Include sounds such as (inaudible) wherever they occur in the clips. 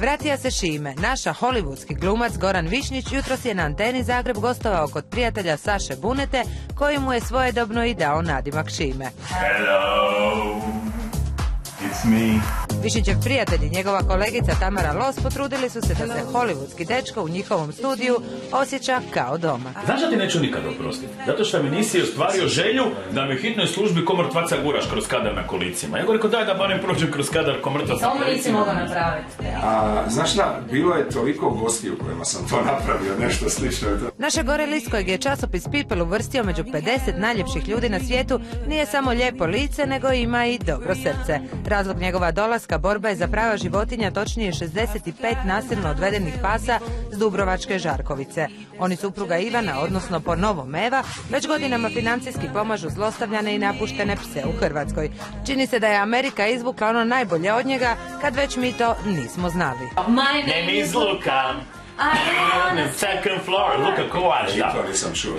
Vratija se Šime. Naša hollywoodski glumac Goran Višnjić jutros je na anteni Zagreb gostovao kod prijatelja Saše Bunete, koji mu je svojedobno i dao nadimak Šime. Hello, it's me. Višnjićev prijatelj i njegova kolegica Tamara Los potrudili su se da se hollywoodski dečko u njihovom studiju osjeća kao doma. Znaš da ti neću nikad oprostiti? Zato što mi nisi ostvario želju da mi u hitnoj službi ko mrtvaca guraš kroz kadar na kolicima. Ja govorim, daj da barem prođem kroz kadar ko mrtvac na Samo nisi mogao napraviti. A, znaš šta, bilo je toliko gosti u kojima sam to napravio, nešto slično. Naše gore list kojeg je časopis People uvrstio među 50 najljepših ljudi na svijetu nije samo lijepo lice, nego ima i dobro srce. Razlog njegova dolaska borba je za prava životinja, točnije 65 nasilno odvedenih pasa s Dubrovačke Žarkovice. Oni supruga Ivana, odnosno po novom Eva, već godinama financijski pomažu zlostavljane i napuštene pse u Hrvatskoj. Čini se da je Amerika izvukla ono najbolje od njega, kad već mi to nismo znali. Name is On the second floor. Kovača. To nisam čuo.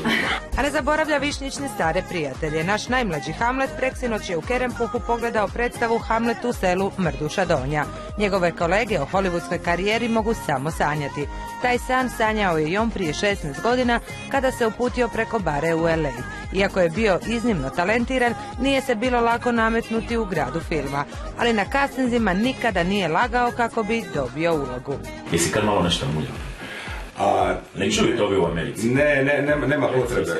A ne zaboravlja Višnjićne stare prijatelje. Naš najmlađi Hamlet preksinoć je u Kerempuhu pogledao predstavu Hamlet u selu Mrduša Donja. Njegove kolege o hollywoodskoj karijeri mogu samo sanjati. Taj san sanjao je i on prije 16 godina kada se uputio preko bare u LA. Iako je bio iznimno talentiran, nije se bilo lako nametnuti u gradu filma. Ali na castingzima nikada nije lagao kako bi dobio ulogu. Jesi kad malo nešto muljao? Ne čuju to ovi u Americi. ne, ne, nema, nema potrebe.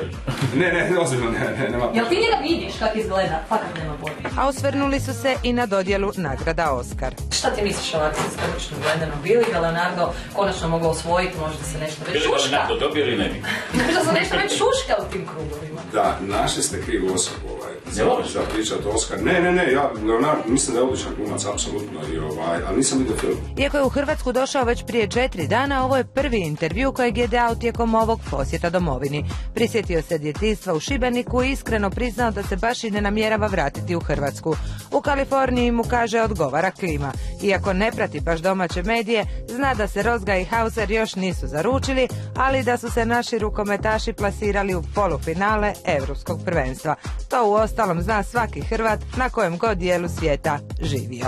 Ne, ne, ozbiljno, ne, ne, nema Jel ti njega vidiš kak izgleda? Fakat nema potrebe. A osvrnuli su se i na dodjelu nagrada Oscar. Šta ti misliš ovako stručno gledano? Bili ga Leonardo konačno mogao osvojiti, možda se nešto već Bili ga šuška? Leonardo dobio ili ne bi? (laughs) Možda se nešto već šuška u tim krugovima. Da, našli ste krivu osobu Ne voliš? za pričat Oscar. Ne, ne, ne, ja, Leonardo, mislim da je odličan glumac, apsolutno, i ovaj, ali nisam vidio film. Iako je u Hrvatsku došao već prije četiri dana, ovo je prvi intervju kojeg je dao tijekom ovog posjeta domovini. Prisjetio se djetinstva u Šibeniku i iskreno priznao da se baš i ne namjerava vratiti u Hrvatsku. U Kaliforniji mu kaže odgovara klima. Iako ne prati baš domaće medije, zna da se Rozga i Hauser još nisu zaručili, ali da su se naši rukometaši plasirali u polufinale Europskog prvenstva. To u ostalom zna svaki Hrvat na kojem god dijelu svijeta živio.